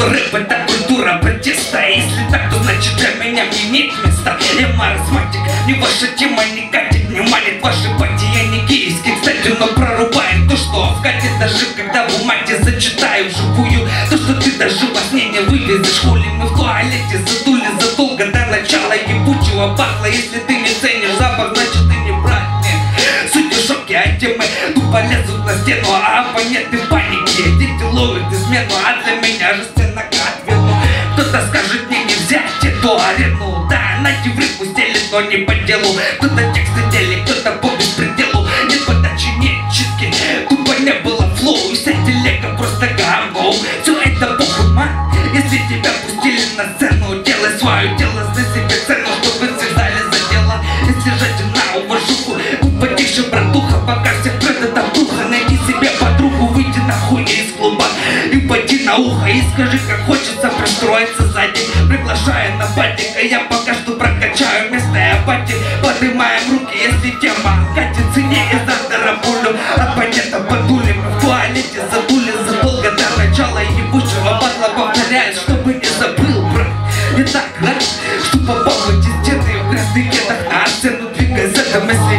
рэп это культура протеста. Если так, то значит для меня не имеет места. Я маразматик, не ваша тема не катит Не манит ваши пати, я не гейский Кстати, но прорубает то, что в кате Даже когда в мате зачитаю живую. То, что ты даже во сне не вывезешь Хули мы в туалете задули задолго до начала. Ебучего пахло, если ты не ценишь запах Значит ты не брат мне Суть в шоке, а темы тупо лезут на стену А оппоненты в панике, дети ловят измену А для меня же сцена ответу Кто-то скажет мне не взять эту арену. Да, на еврей пустили, но не по делу. Кто-то тексты дели, кто-то по беспределу Нет подачи, нет читки Тупо не было флоу, вся телега просто гамбоу. Все это похуй, ман Если тебя пустили на сцену. Делай свое дело, за себе цену Чтобы все в зале задело Если жать на уважуху Потише, братуха, пока всех прет духа Найди себе подругу, выйди нахуй из клуба. И пойди на ухо и скажи, как хочется пристроиться сзади. Приглашая на батик, а я пока что прокачаю местные пати Поднимаем руки, если тема катится не из андера пулю Оппонента подули, мы в туалете задули задолго до начала ебучего батла. Повторяю, чтобы не забыл, брат. Не так рад, что попал в стены в красных кедах на сцену Двигай за мысли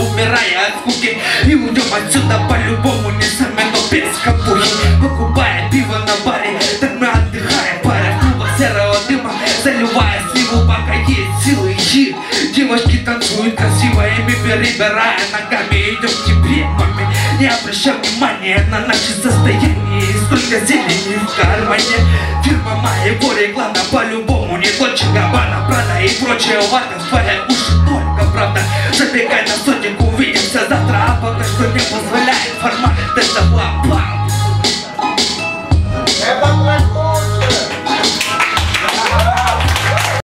умирая от скуки. И уйдем отсюда по-любому, не сами, но без капухи Покупая пиво на баре, так мы отдыхаем. Паря в клубах серого дыма, заливая сливу Пока есть силы и Девочки танцуют красиво, ими перебирая ногами Идем к тебе, не обращай внимания на наше состояние И Сколько зелени в кармане. Фирма моего реклама по-любому Не Дольче Габбана, Прада и прочее. В твои уши только правда. Забегай на не позволяет формат этого банк. Это